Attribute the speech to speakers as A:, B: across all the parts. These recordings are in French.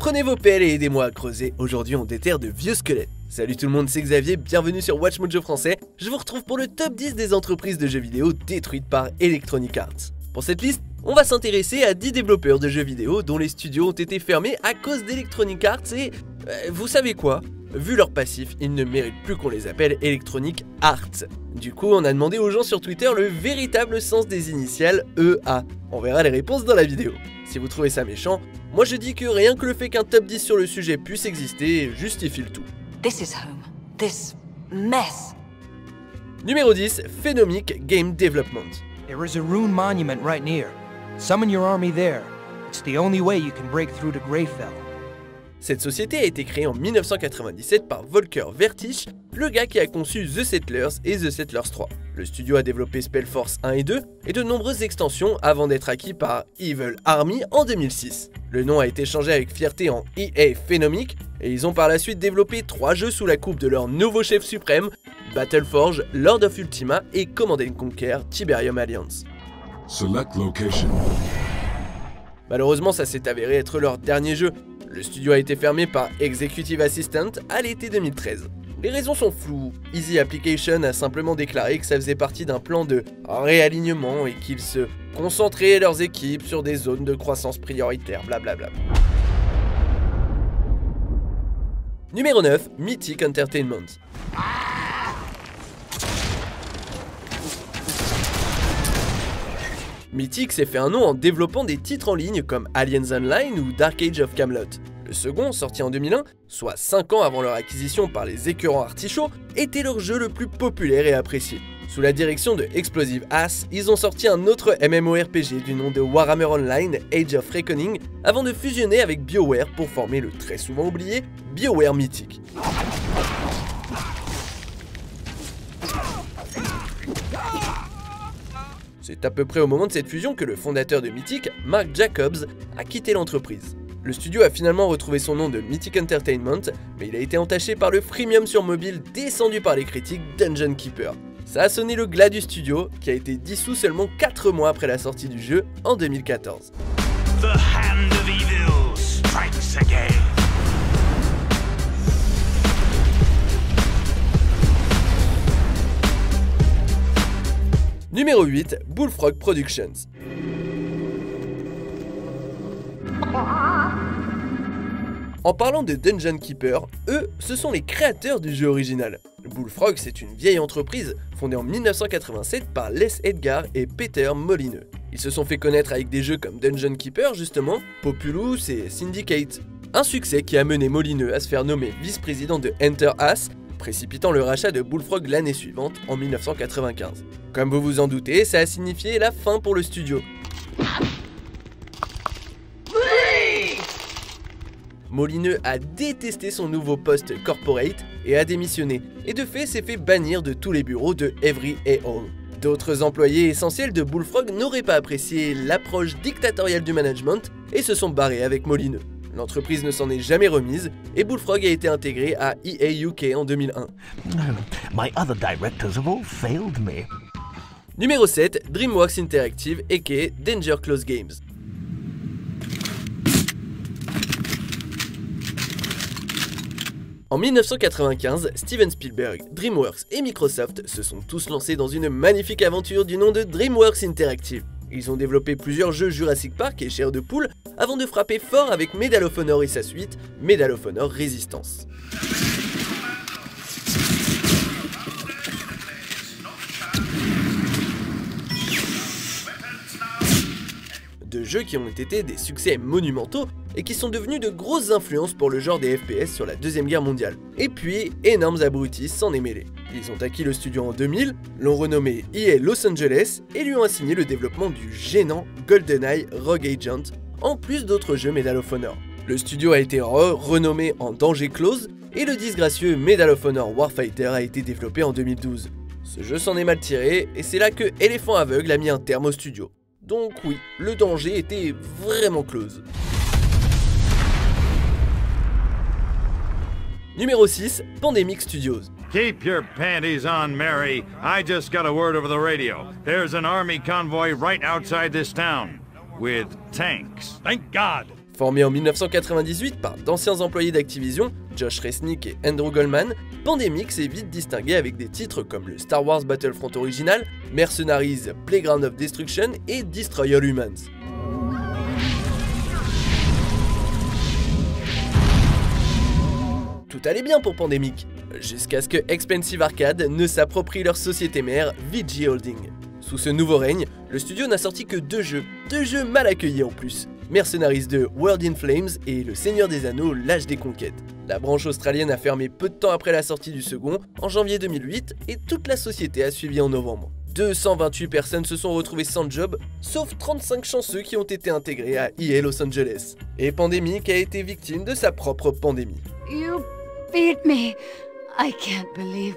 A: Prenez vos pelles et aidez-moi à creuser, aujourd'hui on déterre de vieux squelettes. Salut tout le monde, c'est Xavier, bienvenue sur Watch Mojo français. Je vous retrouve pour le top 10 des entreprises de jeux vidéo détruites par Electronic Arts. Pour cette liste, on va s'intéresser à 10 développeurs de jeux vidéo dont les studios ont été fermés à cause d'Electronic Arts et... euh, vous savez quoi? Vu leur passif, ils ne méritent plus qu'on les appelle Electronic Arts. Du coup, on a demandé aux gens sur Twitter le véritable sens des initiales EA. On verra les réponses dans la vidéo. Si vous trouvez ça méchant, moi je dis que rien que le fait qu'un top 10 sur le sujet puisse exister justifie le tout.
B: This is home. This mess.
A: Numéro 10, Phenomic Game Development.
C: There is a rune monument right near. Summon your army there. It's the only way you can break through to Greyfell.
A: Cette société a été créée en 1997 par Volker Vertisch, le gars qui a conçu The Settlers et The Settlers 3. Le studio a développé Spellforce 1 et 2 et de nombreuses extensions avant d'être acquis par Evil Army en 2006. Le nom a été changé avec fierté en EA Phenomic et ils ont par la suite développé trois jeux sous la coupe de leur nouveau chef suprême, Battleforge, Lord of Ultima et Command Conquer Tiberium Alliance.
D: Select location.
A: Malheureusement, ça s'est avéré être leur dernier jeu. Le studio a été fermé par Executive Assistant à l'été 2013. Les raisons sont floues. Easy Application a simplement déclaré que ça faisait partie d'un plan de réalignement et qu'ils se concentraient leurs équipes sur des zones de croissance prioritaires, blablabla. Numéro 9, Mythic Entertainment. Mythic s'est fait un nom en développant des titres en ligne comme Aliens Online ou Dark Age of Camelot. Le second, sorti en 2001, soit 5 ans avant leur acquisition par les écœurants artichauts, était leur jeu le plus populaire et apprécié. Sous la direction de Explosive Ass, ils ont sorti un autre MMORPG du nom de Warhammer Online Age of Reckoning avant de fusionner avec BioWare pour former le très souvent oublié BioWare Mythic. C'est à peu près au moment de cette fusion que le fondateur de Mythic, Mark Jacobs, a quitté l'entreprise. Le studio a finalement retrouvé son nom de Mythic Entertainment, mais il a été entaché par le freemium sur mobile descendu par les critiques Dungeon Keeper. Ça a sonné le glas du studio, qui a été dissous seulement 4 mois après la sortie du jeu en 2014.
E: The hand of evil strikes again.
A: Numéro 8, Bullfrog Productions. En parlant de Dungeon Keeper, eux, ce sont les créateurs du jeu original. Bullfrog, c'est une vieille entreprise fondée en 1987 par Les Edgar et Peter Molineux. Ils se sont fait connaître avec des jeux comme Dungeon Keeper justement, Populous et Syndicate. Un succès qui a mené Molineux à se faire nommer vice-président de Enter Us, précipitant le rachat de Bullfrog l'année suivante, en 1995. Comme vous vous en doutez, ça a signifié la fin pour le studio. Molineux a détesté son nouveau poste corporate et a démissionné, et de fait s'est fait bannir de tous les bureaux de Every et All. D'autres employés essentiels de Bullfrog n'auraient pas apprécié l'approche dictatoriale du management et se sont barrés avec Molineux. L'entreprise ne s'en est jamais remise et Bullfrog a été intégré à EA UK en 2001.
F: My other directors have all failed me.
A: Numéro 7, DreamWorks Interactive aka Danger Close Games. En 1995, Steven Spielberg, DreamWorks et Microsoft se sont tous lancés dans une magnifique aventure du nom de DreamWorks Interactive. Ils ont développé plusieurs jeux Jurassic Park et Chair de Poule avant de frapper fort avec Medal et sa suite, Medal of Honor Resistance. De jeux qui ont été des succès monumentaux et qui sont devenus de grosses influences pour le genre des FPS sur la Deuxième Guerre mondiale. Et puis, énormes abrutis s'en est mêlé. Ils ont acquis le studio en 2000, l'ont renommé EA Los Angeles et lui ont assigné le développement du gênant GoldenEye Rogue Agent, en plus d'autres jeux Medal of Honor. Le studio a été re renommé en Danger Close et le disgracieux Medal of Honor Warfighter a été développé en 2012. Ce jeu s'en est mal tiré et c'est là que Elephant Aveugle a mis un terme au studio. Donc oui, le danger était vraiment close. Numéro 6, Pandemic Studios.
G: Keep your panties on, Mary. I just got a word over the radio. There's an army convoy right outside this town. With tanks.
E: Thank God.
A: Formé en 1998 par d'anciens employés d'Activision, Josh Resnick et Andrew Goldman, Pandemic s'est vite distingué avec des titres comme le Star Wars Battlefront original, Mercenaries Playground of Destruction et Destroy All Humans. Tout allait bien pour Pandemic, jusqu'à ce que Expensive Arcade ne s'approprie leur société mère, VG Holding. Sous ce nouveau règne, le studio n'a sorti que deux jeux, deux jeux mal accueillis en plus, Mercenaries 2 World in Flames et Le Seigneur des Anneaux L'Âge des Conquêtes. La branche australienne a fermé peu de temps après la sortie du second, en janvier 2008, et toute la société a suivi en novembre. 228 personnes se sont retrouvées sans job, sauf 35 chanceux qui ont été intégrés à EA Los Angeles. Et Pandemic a été victime de sa propre pandémie.
H: You beat me. I can't believe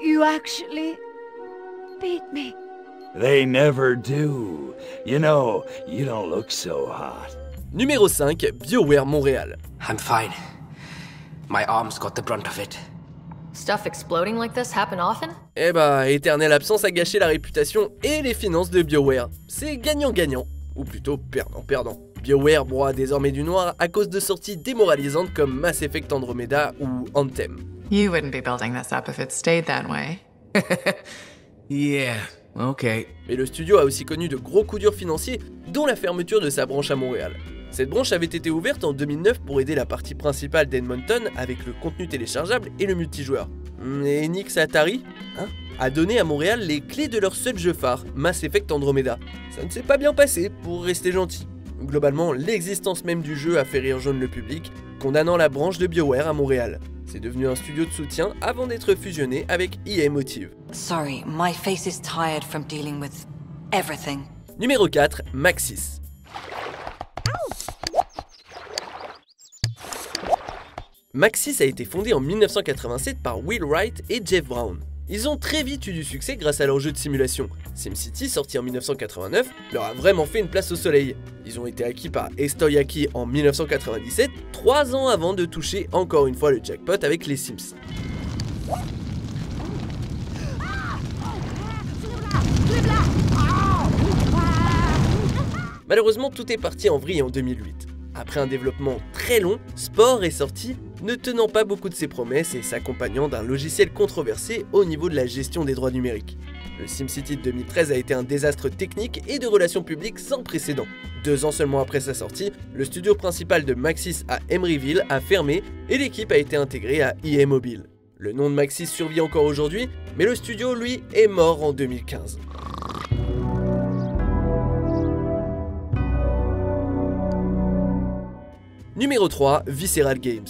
H: you actually beat me.
E: They never do. You know, you don't look so hot.
A: Numéro 5, BioWare Montréal.
I: I'm fine. My arms got the brunt of it.
J: Stuff exploding like this happen often?
A: Eh bah, éternelle absence a gâché la réputation et les finances de BioWare. C'est gagnant-gagnant, ou plutôt perdant-perdant. BioWare broie désormais du noir à cause de sorties démoralisantes comme Mass Effect Andromeda ou Anthem.
K: You wouldn't be building this up if it stayed that way.
I: Yeah, okay.
A: Mais le studio a aussi connu de gros coups durs financiers, dont la fermeture de sa branche à Montréal. Cette branche avait été ouverte en 2009 pour aider la partie principale d'Edmonton avec le contenu téléchargeable et le multijoueur. Et Nix Atari hein, a donné à Montréal les clés de leur seul jeu phare, Mass Effect Andromeda. Ça ne s'est pas bien passé, pour rester gentil. Globalement, l'existence même du jeu a fait rire jaune le public, condamnant la branche de BioWare à Montréal. C'est devenu un studio de soutien avant d'être fusionné avec EA Motive.
B: Sorry, my face is tired from dealing with everything.
A: Numéro 4, Maxis. Maxis a été fondé en 1987 par Will Wright et Jeff Brown. Ils ont très vite eu du succès grâce à leur jeu de simulation. SimCity, sorti en 1989, leur a vraiment fait une place au soleil. Ils ont été acquis par Estoyaki en 1997, trois ans avant de toucher encore une fois le jackpot avec les Sims. Malheureusement, tout est parti en vrille en 2008. Après un développement très long, Sport est sorti, ne tenant pas beaucoup de ses promesses et s'accompagnant d'un logiciel controversé au niveau de la gestion des droits numériques. Le SimCity de 2013 a été un désastre technique et de relations publiques sans précédent. Deux ans seulement après sa sortie, le studio principal de Maxis à Emeryville a fermé et l'équipe a été intégrée à EA Mobile. Le nom de Maxis survit encore aujourd'hui, mais le studio, lui, est mort en 2015. Numéro 3, Visceral Games.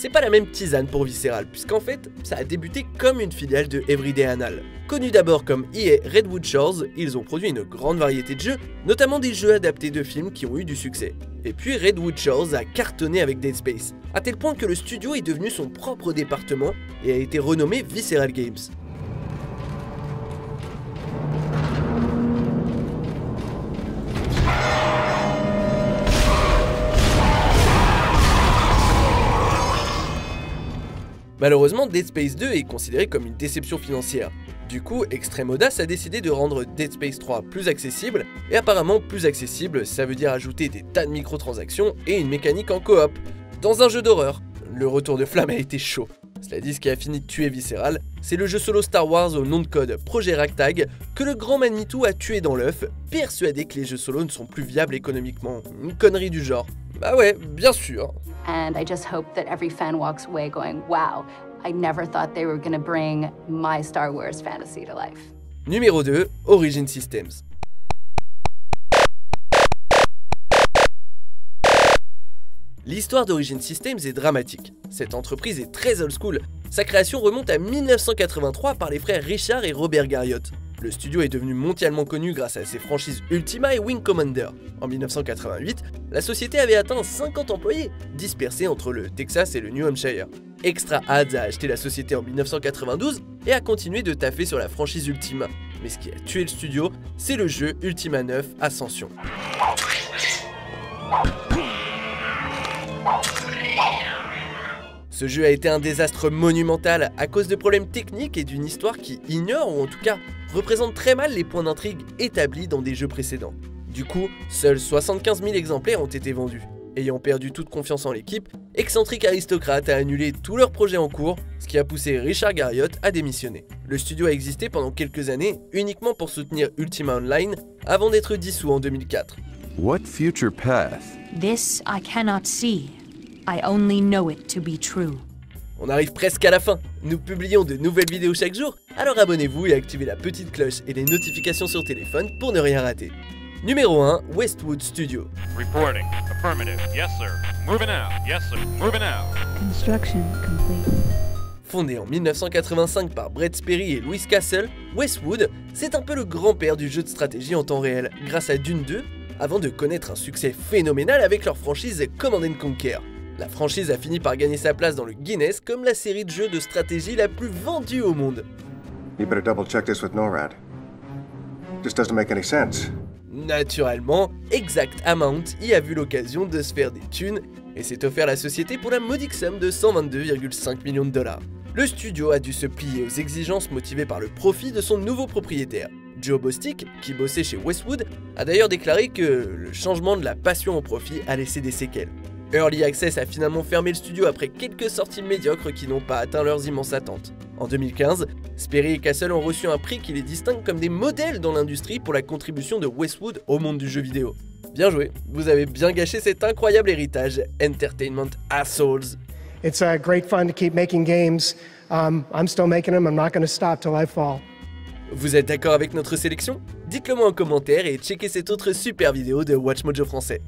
A: C'est pas la même tisane pour Visceral, puisqu'en fait, ça a débuté comme une filiale de Everyday Anal. Connu d'abord comme EA Redwood Shores, ils ont produit une grande variété de jeux, notamment des jeux adaptés de films qui ont eu du succès. Et puis Redwood Shores a cartonné avec Dead Space, à tel point que le studio est devenu son propre département et a été renommé Visceral Games. Malheureusement, Dead Space 2 est considéré comme une déception financière. Du coup, Extreme Audace a décidé de rendre Dead Space 3 plus accessible, et apparemment plus accessible, ça veut dire ajouter des tas de microtransactions et une mécanique en coop, dans un jeu d'horreur. Le retour de flamme a été chaud. Dit, ce qui a fini de tuer Visceral, c'est le jeu solo Star Wars au nom de code Projet Ragtag que le grand Manitou a tué dans l'œuf, persuadé que les jeux solo ne sont plus viables économiquement. Une connerie du genre. Bah ouais, bien sûr.
L: And I just hope that every fan walks away going, wow, I never thought they were to bring my Star Wars fantasy to life.
A: Numéro 2, Origin Systems. L'histoire d'Origin Systems est dramatique. Cette entreprise est très old school. Sa création remonte à 1983 par les frères Richard et Robert Garriott. Le studio est devenu mondialement connu grâce à ses franchises Ultima et Wing Commander. En 1988, la société avait atteint 50 employés, dispersés entre le Texas et le New Hampshire. Extra Ads a acheté la société en 1992 et a continué de taffer sur la franchise Ultima. Mais ce qui a tué le studio, c'est le jeu Ultima 9 Ascension. Ce jeu a été un désastre monumental à cause de problèmes techniques et d'une histoire qui ignore ou en tout cas représente très mal les points d'intrigue établis dans des jeux précédents. Du coup, seuls 75 000 exemplaires ont été vendus. Ayant perdu toute confiance en l'équipe, Excentric Aristocrate a annulé tous leurs projets en cours, ce qui a poussé Richard Garriott à démissionner. Le studio a existé pendant quelques années uniquement pour soutenir Ultima Online avant d'être dissous en 2004.
M: What future path?
N: This I cannot see. I only know it to be true.
A: On arrive presque à la fin. Nous publions de nouvelles vidéos chaque jour, alors abonnez-vous et activez la petite cloche et les notifications sur téléphone pour ne rien rater. Numéro 1, Westwood Studio.
O: Reporting. Affirmative. Yes, sir. Moving out. Yes, sir. Moving out.
P: Construction complete.
A: Fondé en 1985 par Brett Sperry et Louis Castle, Westwood, c'est un peu le grand-père du jeu de stratégie en temps réel, grâce à Dune 2, avant de connaître un succès phénoménal avec leur franchise Command Conquer. La franchise a fini par gagner sa place dans le Guinness comme la série de jeux de stratégie la plus vendue au monde.
Q: You better double check this with NORAD. This doesn't make any sense.
A: Naturellement, Exact Amount y a vu l'occasion de se faire des thunes et s'est offert la société pour la modique somme de 122,5 millions de dollars. Le studio a dû se plier aux exigences motivées par le profit de son nouveau propriétaire. Joe Bostic, qui bossait chez Westwood, a d'ailleurs déclaré que le changement de la passion au profit a laissé des séquelles. Early Access a finalement fermé le studio après quelques sorties médiocres qui n'ont pas atteint leurs immenses attentes. En 2015, Sperry et Castle ont reçu un prix qui les distingue comme des modèles dans l'industrie pour la contribution de Westwood au monde du jeu vidéo. Bien joué, vous avez bien gâché cet incroyable héritage Entertainment Assholes.
R: It's uh, great fun to keep making games. Um, I'm still making them. I'm not going to stop till I fall.
A: Vous êtes d'accord avec notre sélection? Dites-le moi en commentaire et checkez cette autre super vidéo de Watch Mojo français.